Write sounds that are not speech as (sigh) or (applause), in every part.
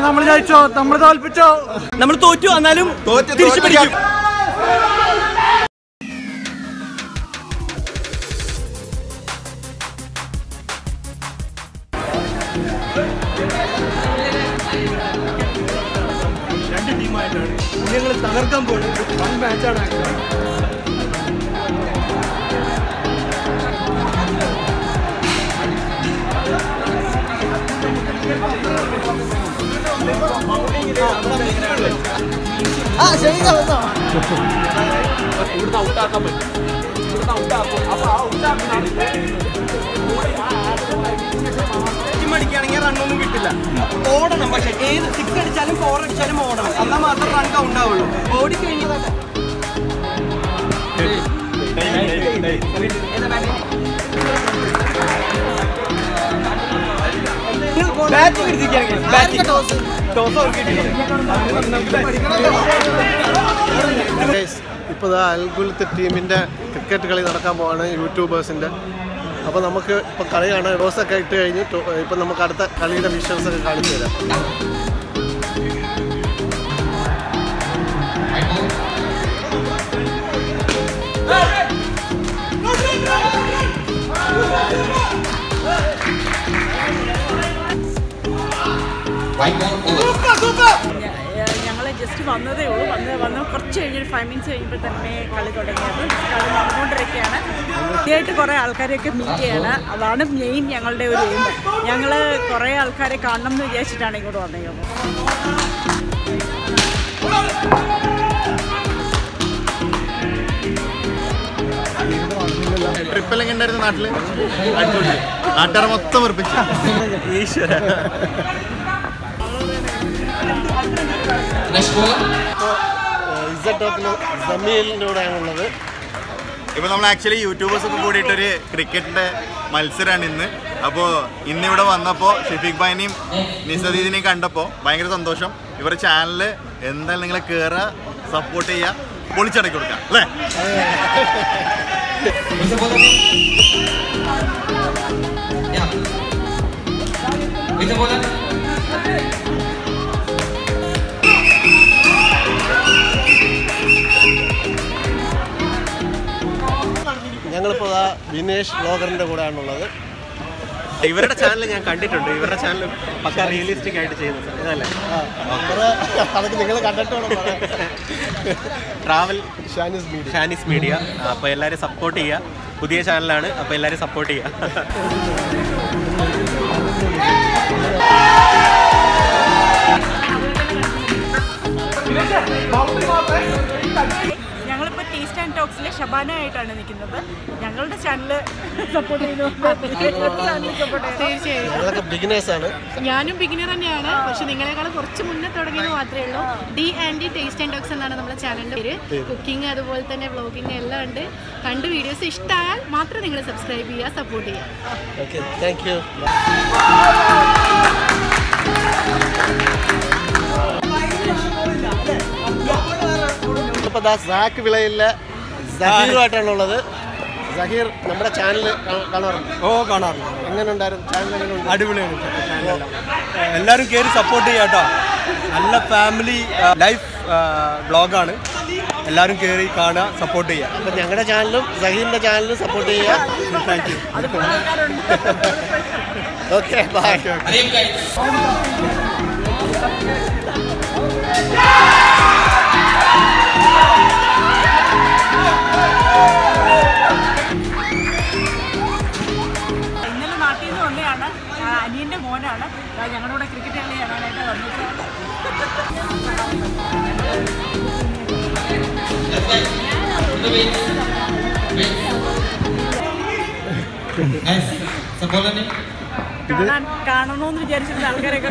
നമ്മൾ ജയിച്ചോ നമ്മൾ തോൽപ്പിച്ചോ. നമ്മൾ തോറ്റു എന്നാലും തോറ്റ് തിരിച്ചു പിടിക്കും രണ്ട് ടീമായിട്ടാണ് ഞങ്ങൾ തകർക്കാൻ പോലും വൺ മാച്ചാണ് ഇവിടുന്ന് ഔട്ടാക്കാൻ പറ്റും ഇവിടുന്ന് ഔട്ടാക്കും അപ്പൊ ആ ഔട്ടാക്കുന്ന അടിക്കുകയാണെങ്കിൽ റണ്ണൊന്നും കിട്ടില്ല. ഓടണം പക്ഷെ ഏത് സിക്സ് അടിച്ചാലും ഫോർ അടിച്ചാലും ഓടണം. എന്നാൽ മാത്രം റൺ കൗണ്ട് ആവുള്ളൂ. ഓടി കഴിഞ്ഞതല്ല ബാറ്റിംഗ് എടുത്തിരിക്കുകയാണെങ്കിൽ ബാറ്റിംഗ് ടോസ് ഇപ്പോൾ അൽഗുലത്ത് ടീമിന്റെ ക്രിക്കറ്റ് കളി നടക്കാൻ പോവാണ് യൂട്യൂബേഴ്സിന്റെ അപ്പോൾ നമുക്ക് ഇപ്പോൾ കളി കാണാൻ ഡോസൊക്കെ ഇട്ട് കഴിഞ്ഞ് ഇപ്പം നമുക്ക് അടുത്ത കളിയുടെ വിഷ്വൽസൊക്കെ കാണിച്ചു തരാം ഞങ്ങൾ ജസ്റ്റ് വന്നതേ ഉള്ളൂ. വന്ന് വന്ന് കുറച്ച് കഴിഞ്ഞൊരു ഫൈവ് മിനിറ്റ്സ് കഴിയുമ്പോൾ തന്നെ കളി തുടങ്ങിയത് കളി നടന്നുകൊണ്ടിരിക്കുകയാണ്. ആദ്യമായിട്ട് കുറേ ആൾക്കാരെയൊക്കെ മീറ്റ് ചെയ്യാണ്. അതാണ് മെയിൻ ഞങ്ങളുടെ ഒരു എയിം ഞങ്ങൾ കുറേ ആൾക്കാരെ കാണണം എന്ന് വിചാരിച്ചിട്ടാണ് ഇങ്ങോട്ട് വന്നത്. ട്രിപ്പ് എല്ലാം ഉണ്ടായിരുന്നു നാട്ടിൽ? നാട്ടുകാരെ മൊത്തം ഉറപ്പിച്ചു ഈശ്വര. ഇപ്പൊ നമ്മൾ ആക്ച്വലി യൂട്യൂബേഴ്സ് ഒക്കെ കൂടിയിട്ടൊരു ക്രിക്കറ്റിന്റെ മത്സരമാണ് ഇന്ന്. അപ്പോൾ ഇന്ന് ഇവിടെ വന്നപ്പോൾ ഷെഫീഖ് ഭായിനെയും നിസദീദിനെയും കണ്ടപ്പോൾ ഭയങ്കര സന്തോഷം. ഇവരുടെ ചാനൽ എന്തായാലും നിങ്ങളെ കയറുക സപ്പോർട്ട് ചെയ്യുക പൊളിച്ചടക്കി കൊടുക്കാം അല്ലേ? ഞങ്ങളിപ്പോൾ ആ വിനേഷ് ബ്ലോഗറിന്റെ കൂടെയാണുള്ളത്. ഇവരുടെ ചാനൽ ഞാൻ കണ്ടിട്ടുണ്ട്. ഇവരുടെ ചാനൽ പക്ക റിയലിസ്റ്റിക് ആയിട്ട് ചെയ്യുന്നത് ആ അത്ര അതൊക്കെ നിങ്ങൾ കണ്ടിട്ടുണ്ട് travel Shanis media. Shanis media. അപ്പോൾ എല്ലാവരും സപ്പോർട്ട് ചെയ്യുക പുതിയ ചാനലാണ് അപ്പോൾ എല്ലാവരും സപ്പോർട്ട് ചെയ്യുക ടേസ്റ്റ് ആൻഡ് ടോക്സിലെ ഷബാന ആയിട്ടാണ് നിൽക്കുന്നത്. ഞങ്ങളുടെ ചാനൽ സപ്പോർട്ട് ചെയ്യുന്നു. ഞാനും ബിഗിനർ തന്നെയാണ്. പക്ഷെ നിങ്ങളെക്കാൾ കുറച്ച് മുന്നേ തുടങ്ങിയത് മാത്രമേ ഉള്ളൂ. D and D taste and talks എന്നാണ് നമ്മുടെ ചാനലിന്റെ പേര്. കുക്കിംഗ് അതുപോലെ തന്നെ വ്ളോഗിങ് എല്ലാം ഉണ്ട്. കണ്ട് വീഡിയോസ് ഇഷ്ടമായാൽ മാത്രം നിങ്ങൾ സബ്സ്ക്രൈബ് ചെയ്യുക സപ്പോർട്ട് ചെയ്യുക. താങ്ക് യു ദാ സാക്ക് വിളയിലെ സഹീറുമായിട്ടാണുള്ളത്. സഹീർ നമ്മുടെ ചാനൽ കാണാറുണ്ട്? ഓ കാണാറുണ്ട്. എങ്ങനെ ഉണ്ടായിരുന്നു ചാനൽ എങ്ങനെ അടിപൊളിയാണ് എല്ലാവരും കയറി സപ്പോർട്ട് ചെയ്യാം കേട്ടോ. നല്ല ഫാമിലി ലൈഫ് ബ്ലോഗാണ് എല്ലാവരും കയറി കാണുക സപ്പോർട്ട് ചെയ്യുക അപ്പം ഞങ്ങളുടെ ചാനലും സഹീറിന്റെ ചാനലും സപ്പോർട്ട് ചെയ്യുക താങ്ക് യു ഓക്കെ ബൈ അനിയന്റെ ഞങ്ങളുടെ കൂടെ ക്രിക്കറ്റ് കളി കാണാനായിട്ട് വന്നിട്ട് കാണാൻ കാണണമെന്ന് വിചാരിച്ചിരുന്ന ആൾക്കാരൊക്കെ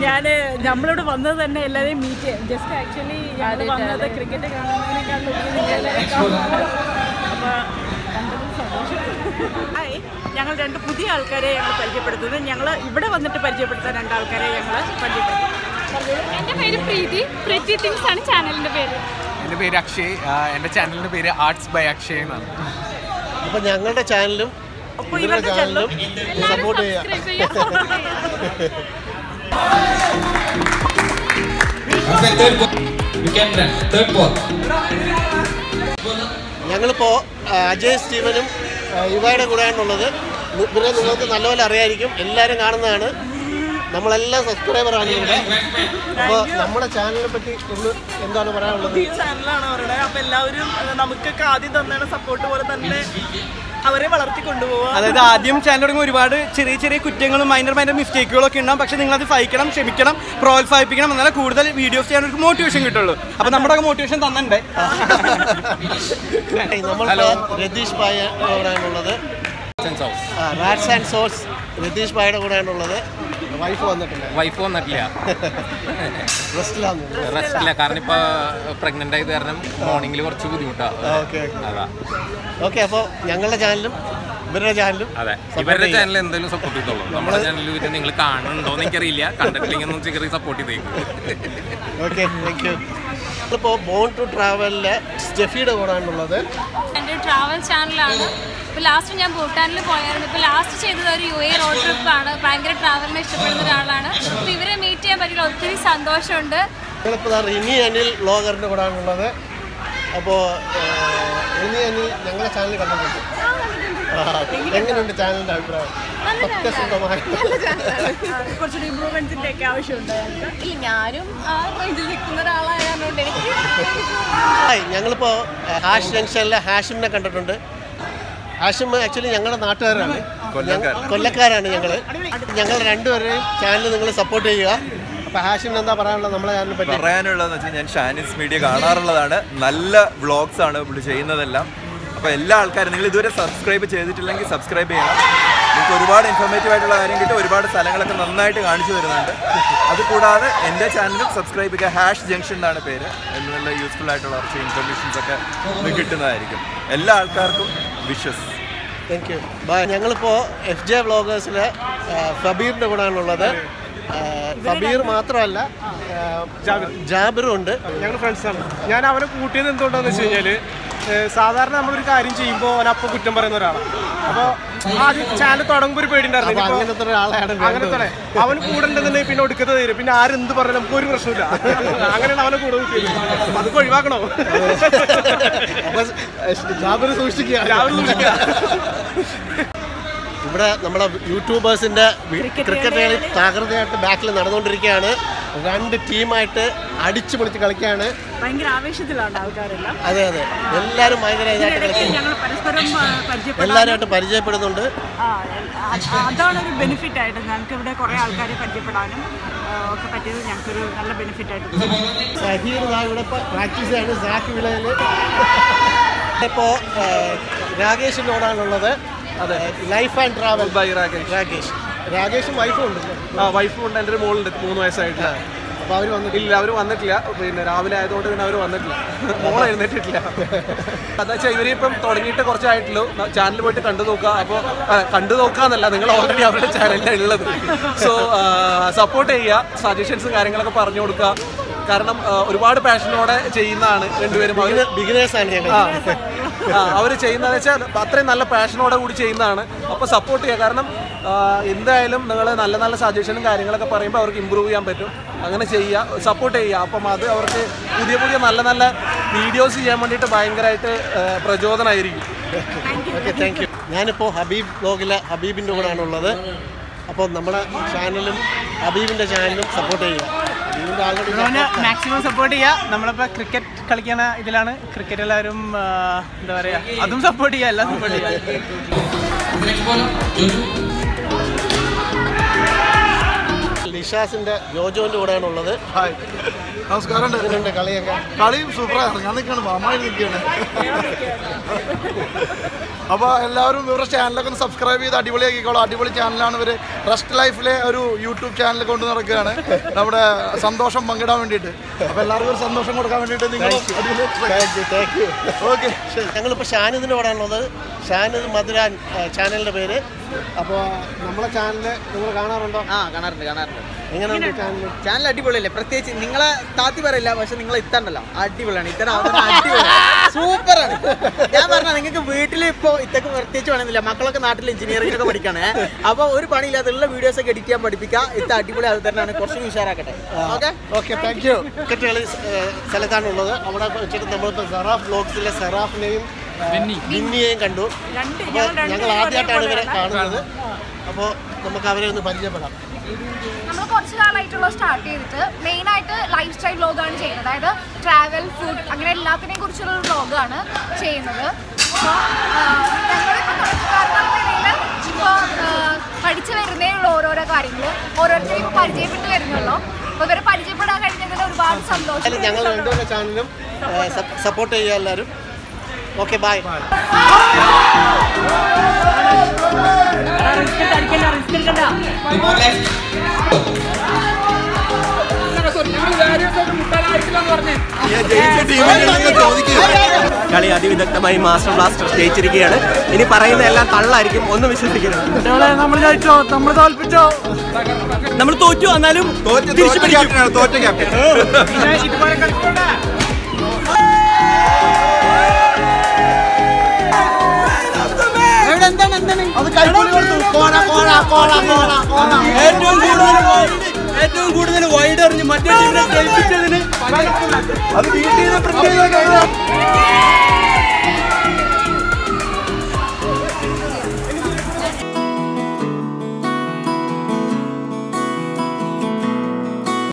ഞാൻ നമ്മളോട് വന്നത് തന്നെ എല്ലാവരെയും മീറ്റ് ചെയ്യാം ജസ്റ്റ് ആക്ച്വലി ഞാൻ വന്നത് ക്രിക്കറ്റ് കാണുന്നതിനേക്കാൾ അപ്പോൾ ഹായ്. ഞങ്ങൾ രണ്ട് പുതിയ ആൾക്കാരെ ഞങ്ങൾ പരിചയപ്പെടുത്തുന്നത് ഞങ്ങൾ ഇവിടെ വന്നിട്ട് പരിചയപ്പെടുത്താൻ രണ്ട് ആൾക്കാരെ ഞങ്ങൾ പരിചയപ്പെടുത്തുന്നു. എന്റെ പേര് പ്രീതി. പ്രീതി തിങ്സ് ആണ് ചാനലിന്റെ പേര്. എന്റെ പേര് അക്ഷയ്. എന്റെ ചാനലിന്റെ പേര് ആർട്സ് ബൈ അക്ഷയ് എന്നാണ്. അപ്പം ഞങ്ങളുടെ ചാനലും അപ്പോൾ ഇവരുടെ ചാനലും സപ്പോർട്ട് ball. ഞങ്ങളിപ്പോൾ അജയ് സ്റ്റീവനും ഇവയുടെ കൂടെയാണുള്ളത്. പിന്നെ നിങ്ങൾക്ക് നല്ലപോലെ അറിയായിരിക്കും. എല്ലാവരും കാണുന്നതാണ്. നമ്മളെല്ലാം സബ്സ്ക്രൈബർ ഇവിടെ. അപ്പോൾ നമ്മുടെ ചാനലിനെ പറ്റി ഒന്ന് എന്താണ് പറയാനുള്ളത്? ഈ ചാനലാണ് അവരുടെ. അപ്പൊ എല്ലാവരും നമുക്കൊക്കെ ആദ്യം തന്നെയാണ് സപ്പോർട്ട് പോലെ തന്നെ അവരെ വളർത്തി കൊണ്ടുപോവുക. അതായത് ആദ്യം ചാനൽ തുടങ്ങുമ്പോൾ ഒരുപാട് ചെറിയ ചെറിയ കുറ്റങ്ങളും മൈനർ മൈനർ മിസ്റ്റേക്കുകളും ഒക്കെ ഉണ്ടാവും. പക്ഷെ നിങ്ങൾ അത് സഹിക്കണം ക്ഷമിക്കണം പ്രോത്സാഹിപ്പിക്കണം. എന്നാലേ കൂടുതൽ വീഡിയോസ് ചെയ്യാൻ ഒരു മോട്ടിവേഷൻ കിട്ടുള്ളൂ. അപ്പൊ നമ്മുടെ മോട്ടിവേഷൻ തന്നിട്ടുണ്ട് നമ്മളിപ്പോൾ രതീഷ് കൂടെയാണുള്ളത് റാറ്റ്സ് ആൻഡ് സോഴ്സ് രതീഷ് ഭായയുടെ കൂടെയാണുള്ളത് വൈഫ് വന്നിട്ടില്ല. വൈഫ് വന്നിട്ടില്ല. റെസ്റ്റിലാണ് റെസ്റ്റ് കാരണം ഇപ്പൊ പ്രഗ്നന്റ് ആയത് കാരണം മോർണിംഗിൽ കുറച്ച് ബുദ്ധിമുട്ടാണ് ഓക്കെ അപ്പോൾ ഞങ്ങളുടെ ചാനലും ഇവരുടെ ചാനലും അതെ. ഇവരുടെ. ചാനൽ എന്തെങ്കിലും സപ്പോർട്ട് ചെയ്തോളൂ. നമ്മുടെ ചാനലിൽ ഇത് നിങ്ങൾ കാണുന്നുണ്ടോ എന്ന് എനിക്കറിയില്ല. കണ്ടിട്ടില്ലെങ്കിൽ ചെറിയ സപ്പോർട്ട് ചെയ്തേക്കും. ഓക്കെ താങ്ക് യു നമ്മളിപ്പോൾ ബോൺ ടു ട്രാവലിലെ സ്റ്റെഫിയുടെ കൂടാണുള്ളത്. എന്റെ ട്രാവൽ ചാനലാണ് ഇപ്പോൾ ലാസ്റ്റ് ഞാൻ ഭൂട്ടാനിൽ പോയായിരുന്നു. ഇപ്പോൾ ലാസ്റ്റ് ചെയ്തത് ഒരു യു എ റോഡ് ട്രിപ്പാണ് ഭയങ്കര ട്രാവലിനെ ഇഷ്ടപ്പെടുന്ന ഒരാളാണ്. അപ്പോൾ ഇവരെ മീറ്റ് ചെയ്യാൻ പറ്റിയ ഒത്തിരി സന്തോഷമുണ്ട്. ഞങ്ങളിപ്പോൾ ദാ റിനി അനിൽ വ്ളോഗറിന്റെ കൂടാണുള്ളത്. അപ്പോൾ റിനി അനിൽ ഞങ്ങളുടെ ചാനൽ കണ്ടിട്ടുണ്ട്. എങ്ങനെയുണ്ട് ചാനലിന്റെ അഭിപ്രായം? (laughs) കുറച്ചുകൂടി ഇമ്പ്രൂവ്മെന്റ്സിന്റെ ഒക്കെ ആവശ്യമുണ്ട് ഇല്ല ഞാനും ആ റേഞ്ചിൽ നിൽക്കുന്ന ഒരാളായതുകൊണ്ട് എനിക്ക് (laughs) ഹായ് ഞങ്ങളിപ്പോൾ ഹാഷ് ജംഗ്ഷനിലെ ഹാഷിമിനെ കണ്ടിട്ടുണ്ട്. ഹാഷിം ആക്ച്വലി ഞങ്ങളുടെ നാട്ടുകാരാണ്. കൊല്ലക്കാരാണ്. ഞങ്ങൾ ഞങ്ങൾ രണ്ടുപേരെയും ചാനൽ നിങ്ങൾ സപ്പോർട്ട് ചെയ്യുക. അപ്പൊ ഹാഷിമിന് എന്താ പറയാനുള്ളത്? നമ്മളെ ചാനലിനെ പറ്റി. പറയാനുള്ളതെന്ന് വെച്ചാൽ ഞാൻ ഷാനിസ് മീഡിയ കാണാറുള്ളതാണ്. നല്ല വ്ളോഗ്സ് ആണ് പുള്ളി ചെയ്യുന്നതെല്ലാം. അപ്പോൾ എല്ലാ ആൾക്കാരും നിങ്ങൾ ഇതുവരെ സബ്സ്ക്രൈബ് ചെയ്തിട്ടില്ലെങ്കിൽ സബ്സ്ക്രൈബ് ചെയ്യണം. നിങ്ങൾക്ക് ഒരുപാട് ഇൻഫോർമേറ്റീവ് ആയിട്ടുള്ള കാര്യം കിട്ടും ഒരുപാട് സ്ഥലങ്ങളൊക്കെ നന്നായിട്ട് കാണിച്ചു തരുന്നുണ്ട്. അതുകൂടാതെ എന്റെ ചാനലും സബ്സ്ക്രൈബ് ചെയ്യുക. ഹാഷ് ജംഗ്ഷൻ എന്നാണ് പേര്. എന്നുള്ള യൂസ്ഫുൾ ആയിട്ടുള്ള കുറച്ച് ഇൻഫർമേഷൻസ് ഒക്കെ നിങ്ങൾക്ക് കിട്ടുന്നതായിരിക്കും. എല്ലാ ആൾക്കാർക്കും വിഷസ് താങ്ക് യു ബൈ ഞങ്ങളിപ്പോൾ എഫ് ജെ വ്ളോഗേഴ്സിലെ ഫബീറിന്റെ കൂടെയാണുള്ളത്. ആ, ഫബീർ മാത്രമല്ല ജാബിറും ഉണ്ട്. ഞങ്ങൾ ഫ്രണ്ട്സാണ് ഞാൻ അവനെ കൂട്ടിയത് എന്തുകൊണ്ടാന്ന് വെച്ച് കഴിഞ്ഞാൽ സാധാരണ നമ്മളൊരു കാര്യം ചെയ്യുമ്പോൾ അവനപ്പ അപ്പം കുറ്റം പറയുന്ന ഒരാളാണ് അപ്പോൾ ആ ചാനൽ തുടങ്ങുമ്പോൾ ഒരു പേടി അങ്ങനത്തെ ഒരാളെയാണ് അങ്ങനത്തെ വേണ്ടത്. അവൻ കൂടെ ഉണ്ടെന്നുണ്ടെങ്കിൽ പിന്നെ ഒടുക്കത്തെ തരും പിന്നെ ആരെന്ത് പറഞ്ഞാലും നമുക്ക് ഒരു പ്രശ്നമില്ല അങ്ങനെയാണ് അവനെ കൂടെ കിട്ടിയത്. അതൊക്കെ ഒഴിവാക്കണോ? സൂക്ഷിക്കുക. രാവിലെ സൂക്ഷിക്കുക. ഇവിടെ നമ്മുടെ യൂട്യൂബേഴ്സിന്റെ ക്രിക്കറ്റ് കളി തകൃതിയായിട്ട് ബാക്കിൽ നടന്നുകൊണ്ടിരിക്കുകയാണ്. രണ്ട് ടീമായിട്ട് അടിച്ചു പൊളിച്ച് കളിക്കുകയാണ് ഭയങ്കര ആവേശത്തിലാണ് ആൾക്കാരെല്ലാം. അതെ അതെ. എല്ലാവരും ഭയങ്കര ഇതായിട്ട് കളിക്കുന്നു. ഞങ്ങൾ പരസ്പരം ആ, എല്ലാവരുമായിട്ട് പരിചയപ്പെടുന്നുണ്ട്. അതാണ് ഒരു ബെനിഫിറ്റ് ആയിട്ട് ഞങ്ങൾക്ക് ഇവിടെ കുറേ ആൾക്കാരെ പരിചയപ്പെടാനും ഒക്കെ പറ്റിയത് ഞങ്ങൾക്കൊരു നല്ല ബെനിഫിറ്റ് ആയിട്ട്. സഹീർ ഇവിടെ പ്രാക്ടീസ് ചെയ്യാണ് സാക്ക് വിളയിൽ ഇപ്പോൾ രാകേഷിനോടാണുള്ളത്. അതെ. Life and travel by Rakesh. Rakesh. രാകേഷും വൈഫും ഉണ്ട്. ആ വൈഫും ഉണ്ട് എന്റെ ഒരു മോളുണ്ട് മൂന്ന് വയസ്സായിട്ട്. അപ്പോൾ അവർ വന്നിട്ടില്ല. അവർ അവർ വന്നിട്ടില്ല. പിന്നെ രാവിലെ ആയതുകൊണ്ട് പിന്നെ അവർ വന്നിട്ടില്ല. മോൾ എഴുന്നേറ്റിട്ടില്ല. അതാ വെച്ചാൽ ഇവരിപ്പം തുടങ്ങിയിട്ട് കുറച്ചായിട്ടുള്ളൂ. ചാനൽ പോയിട്ട് കണ്ടു നോക്കുക. അപ്പോൾ കണ്ടു നോക്കാന്നല്ല നിങ്ങൾ ഓൾറെഡി അവരുടെ ചാനലിലാണ് ഉള്ളത്. സോ സപ്പോർട്ട് ചെയ്യുക സജഷൻസും കാര്യങ്ങളൊക്കെ പറഞ്ഞു കൊടുക്കുക. കാരണം ഒരുപാട് പാഷനോടെ ചെയ്യുന്നതാണ് രണ്ടുപേരും അവർ ചെയ്യുന്നതെന്ന് വെച്ചാൽ അത്രയും നല്ല പാഷനോടെ കൂടി ചെയ്യുന്നതാണ്. അപ്പോൾ സപ്പോർട്ട് ചെയ്യുക. കാരണം എന്തായാലും നിങ്ങൾ നല്ല നല്ല സജഷനും കാര്യങ്ങളൊക്കെ പറയുമ്പോൾ അവർക്ക് ഇമ്പ്രൂവ് ചെയ്യാൻ പറ്റും. അങ്ങനെ ചെയ്യുക സപ്പോർട്ട് ചെയ്യുക അപ്പം അത് അവർക്ക് പുതിയ പുതിയ നല്ല നല്ല വീഡിയോസ് ചെയ്യാൻ വേണ്ടിയിട്ട് ഭയങ്കരമായിട്ട് പ്രചോദനമായിരിക്കും ഓക്കെ താങ്ക് യു ഞാനിപ്പോൾ ഹബീബ് ബ്ലോഗിലെ ഹബീബിന്റെ കൂടെയാണുള്ളത് അപ്പോൾ നമ്മുടെ ചാനലും ഹബീബിന്റെ ചാനലും സപ്പോർട്ട് ചെയ്യുക. മാക്സിമം സപ്പോർട്ട് ചെയ്യുക നമ്മളിപ്പോൾ ക്രിക്കറ്റ് കളിക്കുന്ന ഇതിലാണ്. ക്രിക്കറ്റ് എല്ലാവരും എന്താ പറയുക അതും സപ്പോർട്ട് ചെയ്യുക എല്ലാം സപ്പോർട്ട് ചെയ്യുക ലിഷാസിന്റെ കൂടെയാണ് ഉള്ളത്. നമസ്കാരം. കളിയൊക്കെ. കളിയും സൂപ്പറാണ്. ഞാൻ നിൽക്കുകയാണ്. മാമായി നിൽക്കുകയാണ്. അപ്പോൾ എല്ലാവരും ഇവരുടെ ചാനലൊക്കെ ഒന്ന് സബ്സ്ക്രൈബ് ചെയ്ത് അടിപൊളിയാക്കിക്കോളാം. അടിപൊളി ചാനലാണ് ഇവർ റെസ്റ്റ് ലൈഫിലെ ഒരു യൂട്യൂബ് ചാനൽ കൊണ്ട് നടക്കുകയാണ്. നമ്മുടെ സന്തോഷം പങ്കിടാൻ വേണ്ടിയിട്ട്. അപ്പോൾ എല്ലാവർക്കും ഒരു സന്തോഷം കൊടുക്കാൻ വേണ്ടിയിട്ട് നിങ്ങൾ ഓക്കെ ഞങ്ങളിപ്പോൾ ഷാനിദിന്റെ കൂടെയാണുള്ളത്. ഷാനിദ് മധുരാൻ ചാനലിന്റെ പേര്. അപ്പോൾ നമ്മളെ ചാനൽ നിങ്ങൾ കാണാറുണ്ടോ? ആ കാണാറുണ്ട് കാണാറുണ്ട്. എങ്ങനെയുണ്ട് ചാനൽ ചാനൽ അടിപൊളിയല്ലേ? പ്രത്യേകിച്ച് നിങ്ങളെ താത്തി പറയില്ല പക്ഷെ നിങ്ങൾ ഇത്തണ്ടല്ലോ. അടിപൊളിയാണ് ഇത്തരം സൂപ്പറാണ്. ഞാൻ പറഞ്ഞ നിങ്ങൾക്ക് വീട്ടിൽ ഇപ്പോൾ ഇത്തക്ക് പ്രത്യേകിച്ച് വേണമെന്നില്ല മക്കളൊക്കെ നാട്ടിൽ എഞ്ചിനീയറിംഗ് ഒക്കെ പഠിക്കണേ. അപ്പോൾ ഒരു പണിയില്ലാത്തുള്ള വീഡിയോസ് ഒക്കെ എഡിറ്റ് ചെയ്യാൻ പഠിപ്പിക്കുക. ഇത്ത അടിപൊളി തന്നെയാണ്. കുറച്ചും ഉഷാറാക്കട്ടെ. Okay okay thank you cricket കളി സ്ഥലത്താണുള്ളത് അവിടെ വെച്ചിട്ട് നമ്മളിപ്പോൾ സെറാഫ് ബ്ലോഗ്സിലെ സെറാഫിനെയും ബിന്നിയെയും കണ്ടു. ഞങ്ങൾ ആദ്യമായിട്ടാണ് ഇവരെ കാണുന്നത്. അപ്പോൾ നമുക്ക് അവരെ ഒന്ന് പരിചയപ്പെടാം. നമ്മൾ കുറച്ച് കാലമായിട്ടുള്ള സ്റ്റാർട്ട് ചെയ്തിട്ട് മെയിൻ ആയിട്ട് ലൈഫ് സ്റ്റൈൽ വ്ലോഗാണ് ചെയ്യുന്നത്. അതായത് ട്രാവൽ ഫുഡ് അങ്ങനെ എല്ലാത്തിനെയും കുറിച്ചുള്ള ഒരു വ്ലോഗാണ് ചെയ്യുന്നത്. അപ്പോൾ ഞങ്ങളിപ്പോൾ തുടക്കക്കാരെന്നുള്ള നിലയിൽ ഇപ്പോൾ പഠിച്ചു വരുന്നേ ഉള്ളൂ ഓരോരോ കാര്യങ്ങൾ ഓരോരുത്തരെയും ഇപ്പോൾ പരിചയപ്പെട്ട് വരുന്നുള്ളൂ. അപ്പോൾ ഇവരെ പരിചയപ്പെടാൻ കഴിഞ്ഞതിൽ ഒരുപാട് സന്തോഷം. ഞങ്ങൾ ചാനലും സപ്പോർട്ട് ചെയ്യുക എല്ലാവരും ഓക്കെ ബൈ കളി അതിവിദഗ്ധമായി മാസ്റ്റർ ബ്ലാസ്റ്റർ ജയിച്ചിരിക്കുകയാണ്. ഇനി പറയുന്ന എല്ലാം തള്ളായിരിക്കും. ഒന്ന് വിശ്വസിക്കരുത്. നമ്മൾ ജയിച്ചോ? നമ്മൾ തോൽപ്പിച്ചോ? നമ്മൾ തോറ്റു എന്നാലും തോറ്റ പിടിക്കും. തോറ്റ ക്യാപ്റ്റൻ. ഏറ്റവും കൂടുതൽ ഏറ്റവും കൂടുതൽ വൈഡ് എറിഞ്ഞ് മറ്റേ ടീമിനെ ജയിപ്പിച്ചതിന് അത് വീട്ടിൽ നിന്ന് പ്രത്യേക